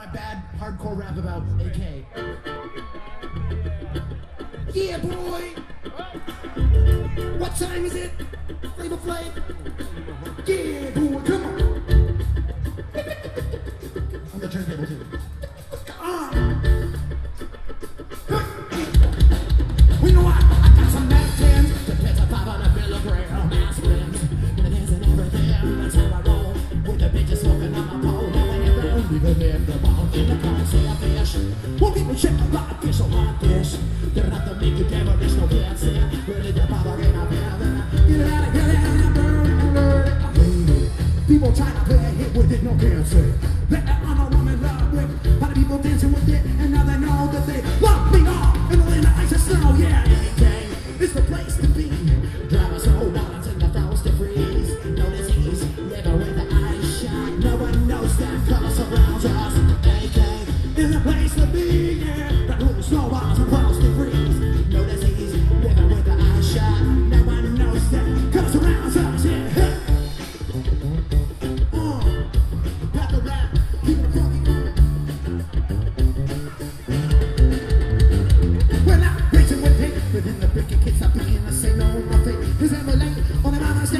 My bad hardcore rap about AK. Yeah, boy. What time is it? Flavor Flav. Yeah, boy. Come on. On the turntable too. Won't even check the rock fish or rock fish. They're not to make you devilish, no fancy. Really, the power ain't a bad. Get out of here. I hate. People try to play a hit with it, no cancer. That I'm a woman love with. Lot of people dancing with it, and now they know that they love me off. In the ice and snow, yeah. It's the place to be. Drive us whole balance in the to freeze. No disease, never with the ice shot. No one knows that color surrounds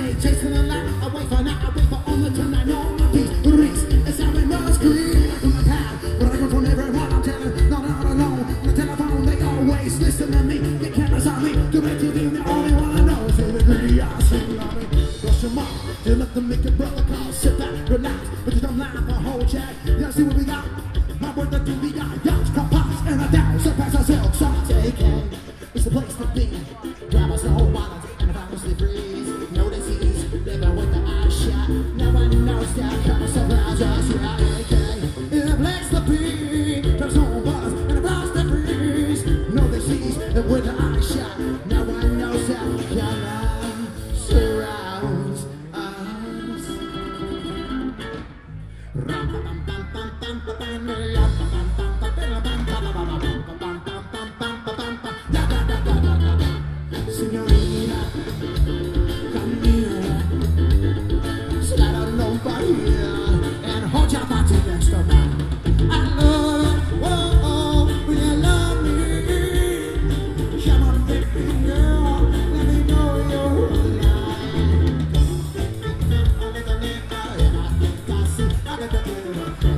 The chasing the light. I wait for now, I wait for on the turn. I know my peace, race, it's how we must create on the path. But I go from everyone I'm telling, not out alone. On the telephone, they always listen to me. They cameras on me, direct TV, the only one I know is in the on me. Rush your mom, you let them make your brother call. Sit back, relax, but you don't laugh the whole chat. Yeah, see what we got. My word that do we got, yachts, pops, and a down, surpass ourselves, so take it. It's the place to be. Grab us the whole and if I was freeze, No that kind of surprise us, yeah, Don't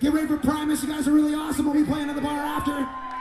get ready for Primus. You guys are really awesome. We'll be playing at the bar after.